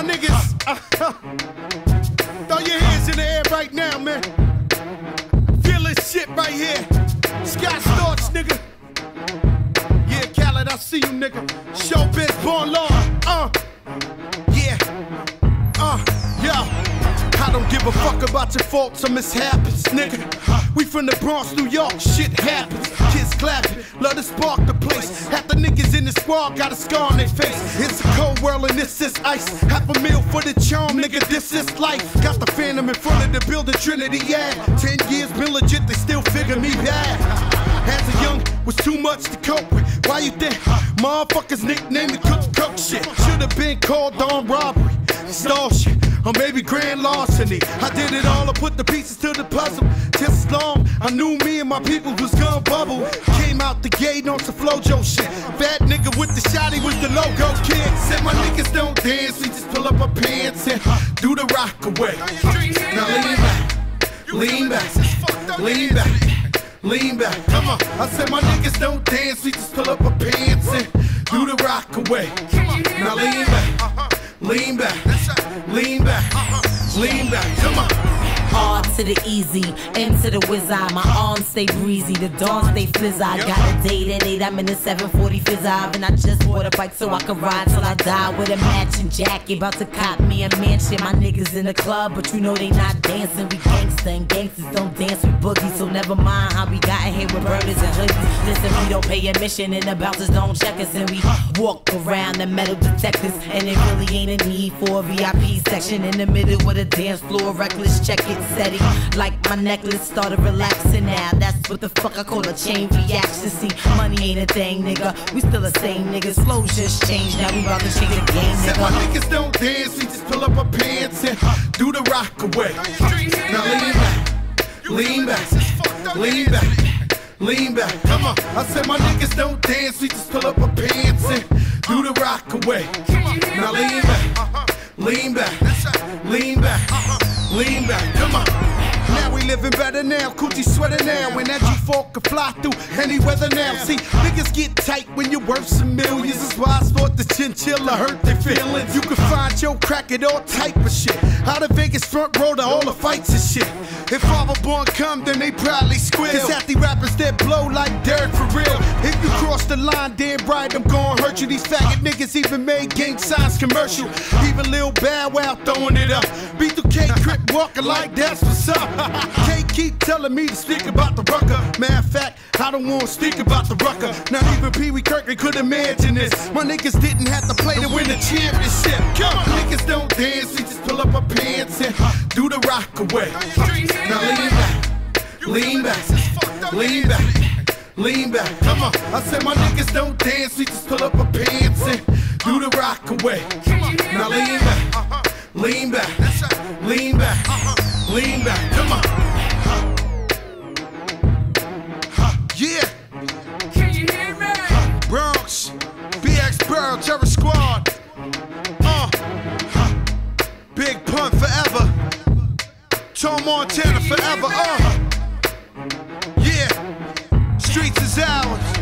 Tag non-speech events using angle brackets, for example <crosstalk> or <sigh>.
My niggas, <laughs> throw your hands in the air right now, man. Feel this shit right here. Scott Storch, nigga. Yeah, Khaled, I see you, nigga. Showbiz, born law. Uh, yeah. Uh, Yo. I don't give a fuck about your faults or mishaps, nigga. We from the Bronx, New York, shit happens. Kids clapping, love to spark the place. Half the niggas squad got a scar on their face. It's a cold world and this is ice. Half a meal for the charm, nigga, this is life. Got the phantom in front of the building, Trinity, yeah. Ten years been legit, they still figure me bad. As a young, was too much to cope with. Why you think motherfuckers nicknamed me Cook Cook shit? Should've been called on robbery, stall shit, or maybe grand larceny. I did it all, I put the pieces to the puzzle. Just as long I knew me and my people was gonna bubble. Came out the gate on some Flojo shit. Fat nigga with the shotty was the logo kid. Said my niggas don't dance, we just pull up our pants and do the rock away. Now lean back, lean back, lean back. Lean back, come on. I said my niggas don't dance, we just pull up our pants and do the rock away. Now lean back, lean back, lean back, lean back, come on. R to the easy, into to the wizard. My arms stay breezy, the dawn stay flizz. I got a date at 8, I'm in the 740 fizz and I just bought a bike so I can ride till I die with a matching jacket. About to cop me a mansion. My niggas in the club, but you know they not dancing. We gangsta and gangsters don't dance with boogies, so never mind how we got here with burners and hoodies. Listen, we don't pay admission and the bouncers don't check us, and we walk around the metal detectors. And it really ain't a need for a VIP section in the middle with a dance floor. Reckless check it steady. Like my necklace started relaxing now. That's what the fuck I call a chain reaction. See, money ain't a thing, nigga. We still the same niggas. Flows just changed. Now we about to change the game, Said my nigga. niggas don't dance, we just pull up our pants and do the rock away. Now lean back, lean back, lean back, lean back. Come on. I said my niggas don't dance, we just pull up our pants and do the rock away. Now lean back, lean back, lean back, lean back. Come on. Now we living better now, Coogi sweater now. When that G4 can fly through any weather now. See, niggas get tight when you're worth some millions. That's why I thought the chinchilla hurt their feelings. You can find your crack at all type of shit. Out of Vegas front row to all the fights and shit. If Father Born come, then they probably squeal. Cause half the rappers that blow like dirt for real. If you cross the line, damn right, I'm gonna hurt you. These faggot niggas even made gang signs commercial. Even Lil Bow Wow throwing it up. B2K Crip walking like that's what's up. <laughs> Can't keep telling me to speak about the Rucker. Matter of fact, I don't wanna speak about the Rucker. Not even Pee Wee Kirkland could imagine this. My niggas didn't have to play to win the championship. Come on, niggas don't dance, we just pull up our pants and do the rock away. Now lean back, lean back, lean back, lean back. Come on, I said my niggas don't dance, we just pull up our pants and do the rock away. Now lean back, lean back, lean back, lean back. Come on. Yeah. Can you hear me? Huh. Bronx, BX Burrow, Terror Squad. Uh, Big Pun forever. Tom Montana forever. Uh, yeah. Streets is ours.